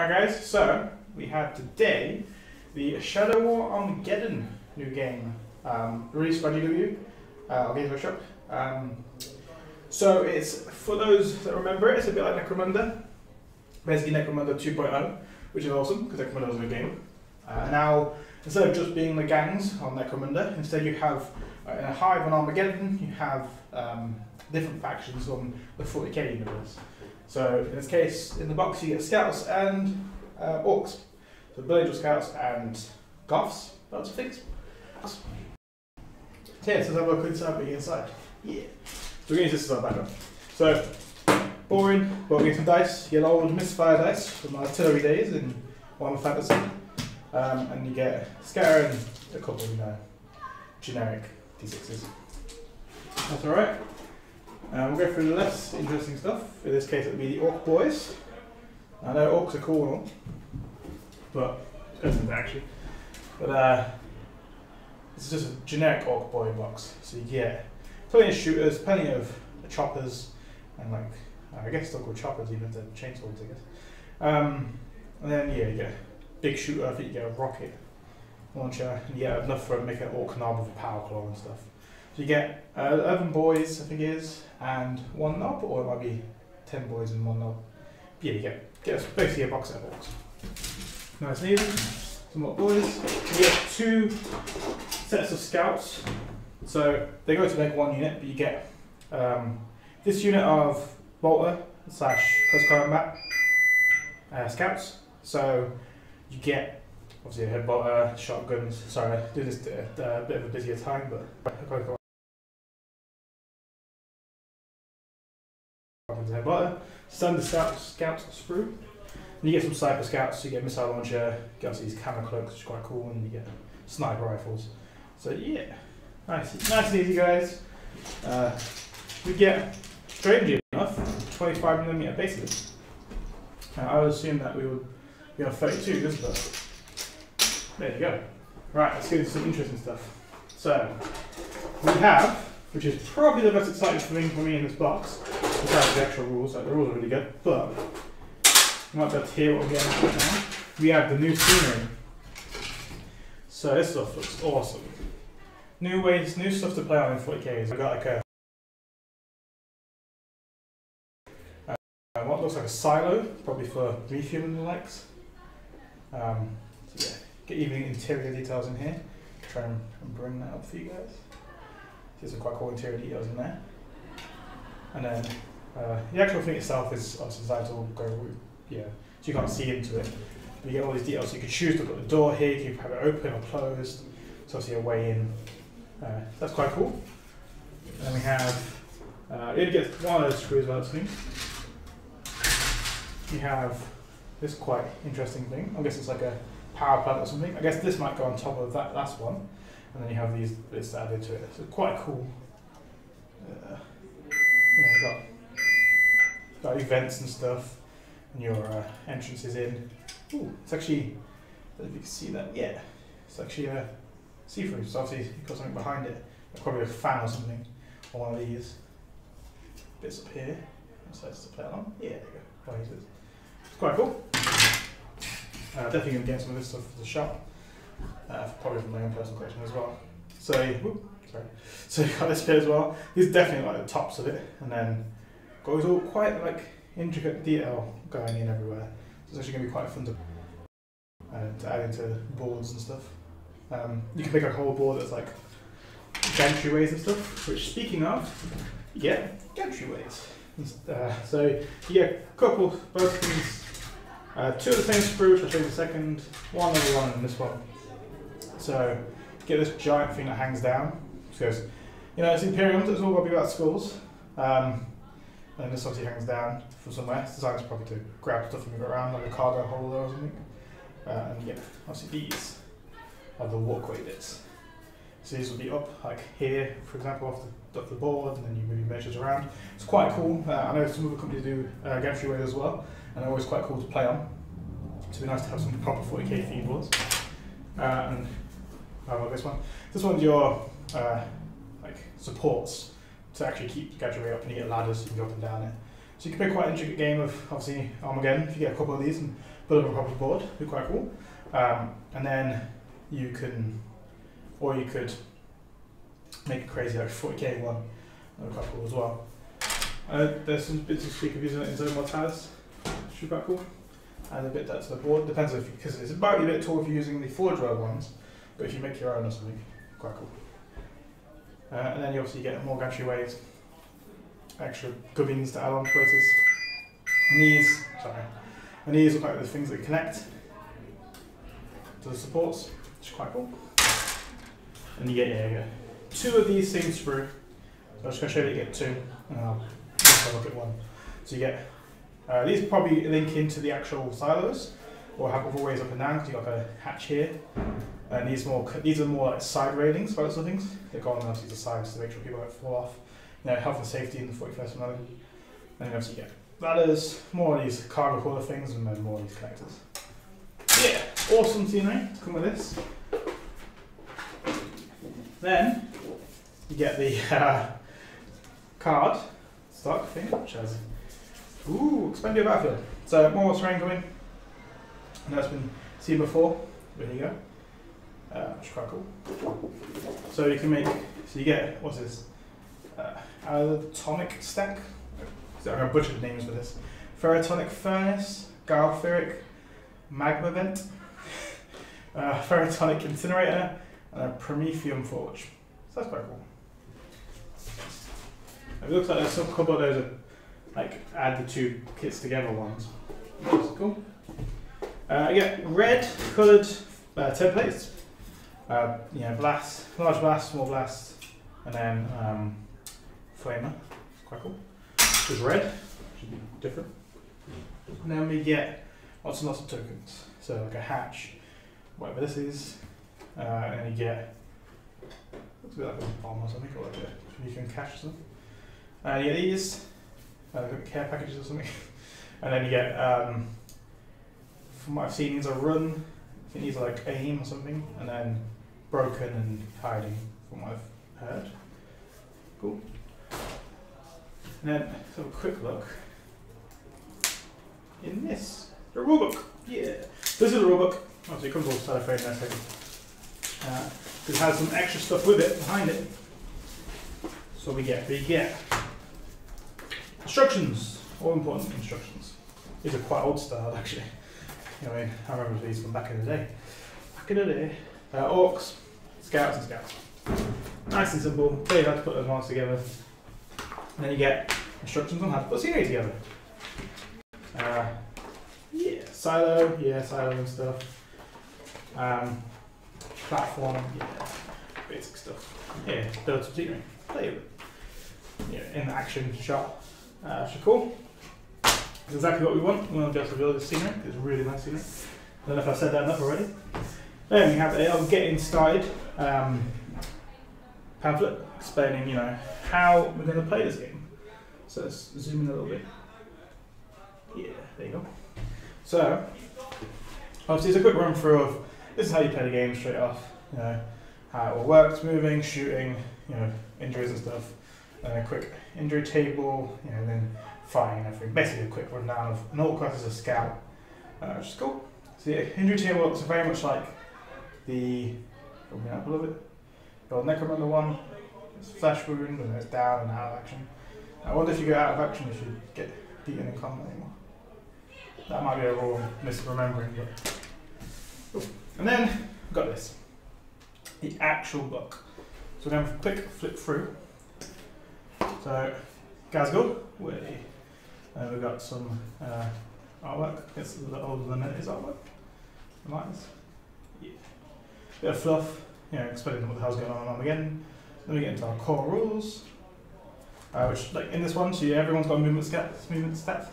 Alright guys, so we have today the Shadow War Armageddon new game um, released by GW, uh, Games Workshop. Um, so it's, for those that remember it, it's a bit like Necromunda, basically Necromunda 2.0, which is awesome because Necromunda was a good game. Uh, now, instead of just being the gangs on Necromunda, instead you have uh, in a hive on Armageddon, you have um, different factions on the 40k universe. So in this case, in the box you get scouts and uh, orcs. So village scouts and goths, lots of things. So yeah, let's have a quick look inside. Yeah. So we're going to use this as our background. So boring, but we get some dice. You get old misfire dice from artillery days in Warhammer Fantasy. Um, and you get scatter and a couple of you know, generic d6s. That's alright. Um, we'll go through the less interesting stuff. In this case, it'll be the Orc Boys. I know orcs are cool but isn't actually. But uh, it's just a generic Orc Boy box. So you get plenty of shooters, plenty of choppers, and like I guess still called choppers even to chainsaws, I guess. Um, and then yeah, you get a big shooter. I think you get a rocket launcher, and get enough for make an orc knob with a power claw and stuff. So you get uh, 11 boys, I think it is, and one knob, or it might be 10 boys and one knob. Yeah, you get, get basically a box of orcs. Nice and. Some more boys. You get two sets of scouts. So they go to make one unit, but you get um, this unit of bolter slash close combat uh, scouts. So you get obviously a heavy bolter, shotguns. Sorry, I do this at a bit of a busier time, but heavy bolter. Standard scouts, scouts sprue. And you get some cyber scouts, so you get missile launcher, you get these camo cloaks, which is quite cool, and you get sniper rifles. So yeah, nice, nice and easy, guys. Uh, we get, strangely enough, 25mm bases. Now, I would assume that we would be on 32 this but there you go. Right, let's get into some interesting stuff. So, we have, which is probably the most exciting thing for me in this box, besides the actual rules, like the rules are really good, but to hear what we're getting at now. We have the new scenery. So this stuff looks awesome. New ways, new stuff to play on in 40Ks. I've got like a uh, what looks like a silo, probably for refueling and the likes. Um, so yeah, get even interior details in here. Try and bring that up for you guys. There's some quite cool interior details in there. And then uh, the actual thing itself is obviously to go, yeah, so you can't see into it. But you get all these details. So you can choose to put the door here, you can have it open or closed. So obviously a way in. Uh, that's quite cool. And then we have, uh, it gets one of those screws this thing. You have this quite interesting thing. I guess it's like a power plug or something. I guess this might go on top of that last one. And then you have these bits added to it. So quite cool. Uh, yeah, got got events and stuff, and your uh, entrances in. Ooh, it's actually, I don't know if you can see that. Yeah, it's actually a see-through. So obviously you've got something behind it, probably a fan or something, or one of these bits up here. So to play along. Yeah, there you go. It's quite cool. Uh, definitely gonna get some of this stuff for the shop, uh, probably from my own personal collection as well. So, whoop, sorry. So you got this bit as well. These are definitely like the tops of it, and then goes all quite like intricate detail going in everywhere. So it's actually gonna be quite fun to, uh, to add into boards and stuff. Um, you can make a whole board that's like gantryways and stuff. Which, speaking of, you get gantryways. Uh, so get a couple, both things, uh, two of the same sprue, which I'll show you in a second. One other one and this one. So get this giant thing that hangs down. Because you know it's Imperium, so it's all got to be about schools. Um, and this obviously hangs down from somewhere. It's designed probably to grab stuff and move it around, like a cargo holder or something. Uh, and yeah, obviously these are the walkway bits. So these will be up like here, for example, off the, off the board, and then you move your measures around. It's quite cool. Uh, I know some other companies do uh, gantryways as well, and they're always quite cool to play on. So it'd be nice to have some proper 40k feed boards. Uh, and how about this one? This one's your uh, like supports to actually keep gantry up, and you get ladders, you can go up and down it. So you can play quite an intricate game of obviously Armageddon if you get a couple of these and build up a proper board. It'd be quite cool. Um, and then you can, or you could make a crazy like 40k one. That'd be quite cool as well. Uh, there's some bits of speaker views in Zone Mortalis. Should be quite cool. And a bit that to the board. Depends if because it's about a bit tall if you're using the Forge World ones, but if you make your own or something, quite cool. Uh, and then you obviously get more gantryways, extra gubbins to add on to places. And sorry, and these look like the things that connect to the supports, which is quite cool. And you get, yeah, you get two of these things through. So I'm just going to show you that you get two, and I'll just have a look at one. So you get, uh, these probably link into the actual silos, or have other ways up and down, because you've got a hatch here. And these more, these are more like side railings for those sort of things. They go on obviously the sides to make sure people don't fall off. You know, health and safety in the 41st Amendment. And then obviously get ladders, more of these cargo holder things, and then more of these connectors. Yeah, awesome scenery to come with this. Then you get the uh, card stock thing, which has ooh expenditure battlefield. So more terrain coming. I know it's been seen before. There you go. Uh, which is quite cool. So you can make. So you get what's this? Uh, Alchomite Stack. So gonna butcher the names for this. Ferratonic furnace, galferic magma vent, uh, Ferratonic incinerator, and a promethium forge. So that's quite cool. It looks like there's a couple of those that like add the two kits together ones. That's cool. Uh, I get red coloured uh, templates. Uh, you know, blast, large blast, small blast, and then um, flamer. Quite cool. Red, should be different. And then we get lots and lots of tokens. So like a hatch, whatever this is, uh, and then you get looks a bit like a bomb or something, or like a, you can cache them. Uh, you get these, uh, care packages or something, and then you get um, from what I've seen, these are run. I think these are like aim or something, and then broken and hiding, from what I've heard. Cool. And then let's a quick look in this. The rulebook. Yeah. This is the rulebook. Obviously it comes all cellophane and everything. Uh, it has some extra stuff with it behind it. So we get we get instructions. All important instructions. These are quite old style actually. I mean, I remember these from back in the day. Back in the day. Uh, orcs, scouts and scouts. Nice and simple. Tell you how to put those ones together. And then you get instructions on how to put scenery together. Uh, yeah, silo, yeah, silo and stuff. Um, platform, yeah, basic stuff. Yeah, build some scenery. Play. Yeah, in the action shot. Uh, is cool. It's exactly what we want. We want to be able to build this scenery. It's really nice scenery. I don't know if I've said that enough already. Then we have it. I'm getting started um, pamphlet explaining, you know, how we're going to play this game. So let's zoom in a little bit. Yeah, there you go. So, obviously, it's a quick run through of this is how you play the game straight off. You know, how it all works, moving, shooting, you know, injuries and stuff. And a quick injury table, you know, and then fighting and everything. Basically, a quick rundown of an all class as a scout, uh, which is cool. So, yeah, injury table looks very much like the. Open up a little bit. The old Necromunda one. It's flesh wound and it's down and out of action. I wonder if you go out of action if you get beaten in combat anymore. That might be a raw misremembering, but. And then got this. The actual book. So to quick flip through. So, Ghazghkull, we, uh, we've got some uh, artwork. It's little older than it is artwork. This. Yeah. Bit of fluff, you know, explaining what the hell's going on again. Then we get into our core rules, uh, which, like in this one, so yeah, everyone's got movement stats. Movement stats.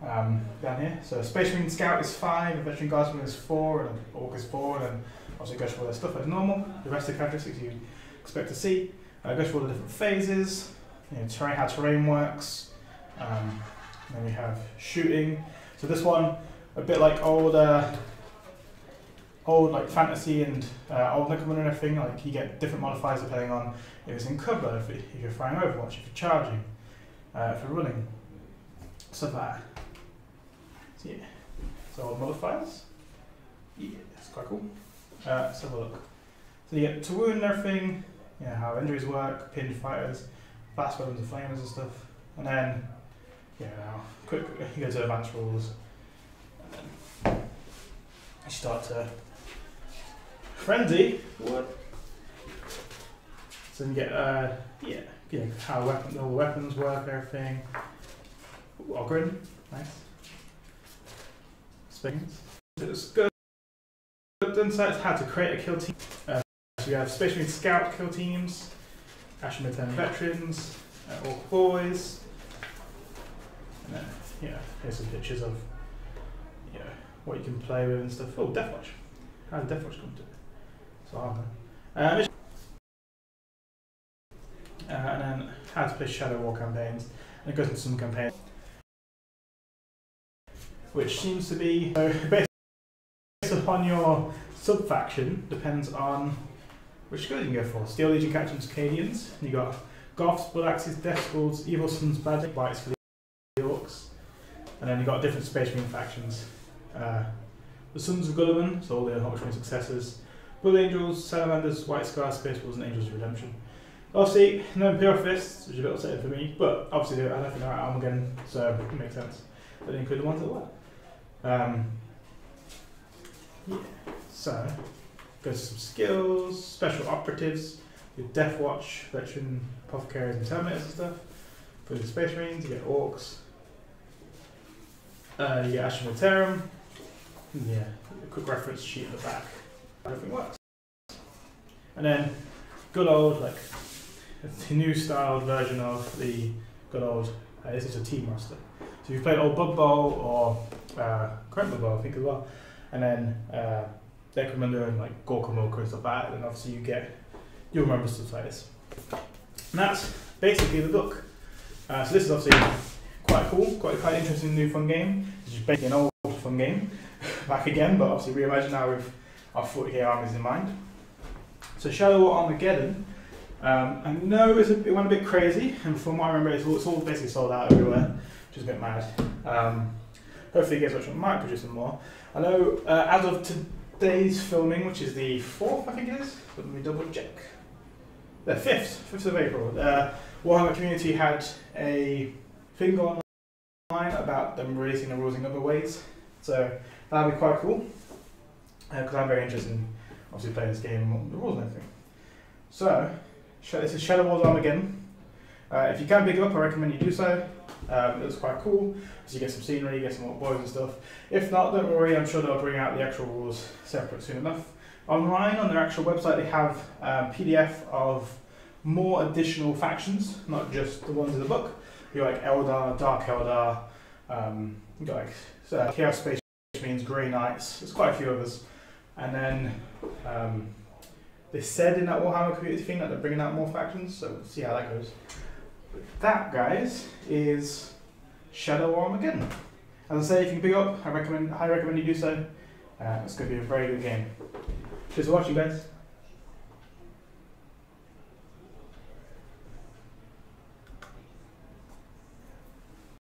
Um, down here. So Space Marine Scout is five, a Veteran Guardsman is four, and Orc is four, and obviously goes for all their stuff as normal. The rest of the characteristics you expect to see. Uh, goes for all the different phases, you know, terrain, how terrain works. Um, then we have shooting. So this one, a bit like older old like fantasy and uh, old Necromunda and everything. Like you get different modifiers depending on if it's in cover, if, if you're firing Overwatch, if you're charging, uh, if you're running. stuff like that. So yeah, so the modifiers. Yeah, that's quite cool. Uh, let's have a look. So you get to wound and everything, you know, how injuries work, pinned fighters, fast weapons and flamers and stuff. And then, you know, quick, you go to advanced rules. And then you start to frenzy. What? So then you get, uh, yeah, you how weapon, all the weapons work, everything. Ooh, Ogryn, nice. Spins. It's good. Good insights how to create a kill team. Uh, so you have Space Marine Scout kill teams, Astra Militarum veterans, uh, Orc boys, and then yeah, here's some pictures of you know what you can play with and stuff. Oh, Deathwatch. How did Deathwatch come to it? So armor. Uh, uh, and then how to play Shadow War campaigns. And it goes into some campaigns, which seems to be so based upon your sub faction depends on which skills you can go for. Steel Legion Captains, Cadians. You got Goffs, Blood Axes, Death Skulls, Evil Sons, Badger, Whites for the Orcs. And then you got different Space Marine factions. Uh, the Sons of Guilliman, so all the Marine successors. Blood Angels, Salamanders, White Scars, Space Wolves, and Angels of Redemption. Obviously, no Imperial Fists, which is a bit upsetting for me, but obviously I don't think they're at Armageddon, so it makes sense. But they include the ones that were. Um, yeah, so, goes to some skills, special operatives, your Death Watch, veteran apothecaries and terminators and stuff. For the Space Marines, you get Orcs. Uh, you get Astra Militarum. Yeah, a quick reference sheet at the back. Everything works. And then, good old, like, the new styled version of the good old, uh, this is a team roster. So you've played old Blood Bowl or uh, current Blood Bowl, I think as well, and then uh, Deck Commander and like Gorka and stuff like that, then obviously you get, you'll remember stuff this. And that's basically the book. Uh, so this is obviously quite cool, quite quite interesting new fun game. It's just basically an old fun game back again, but obviously reimagined now with our 40k armies in mind. So Shadow War Armageddon um, I know a, it, went a bit crazy, and from what I remember, it's all, it's all basically sold out everywhere, which is a bit mad. Um, hopefully, gets much. Might produce some more. I know uh, as of today's filming, which is the fourth, I think it is. But let me double check. The fifth, fifth of April. Uh, Warhammer community had a thing going online about them releasing the rules in other ways, so that'd be quite cool. Because uh, I'm very interested in obviously playing this game, the rules and everything. So this is Shadow Wars Armageddon. Uh, if you can pick it up, I recommend you do so. Um, it was quite cool, because you get some scenery, you get some more boys and stuff. If not, don't worry, I'm sure they'll bring out the actual rules separate soon enough. Online, on their actual website, they have um, PDF of more additional factions, not just the ones in the book. You got like Eldar, Dark Eldar, um, you got like uh, Chaos Space Marines Grey Knights, there's quite a few others. And then um, they said in that Warhammer community thing that they're bringing out more factions, so we'll see how that goes. But that, guys, is Shadow Armageddon. As I say, if you can pick up, I recommend, I recommend you do so. Uh, it's going to be a very good game. Cheers for watching, guys.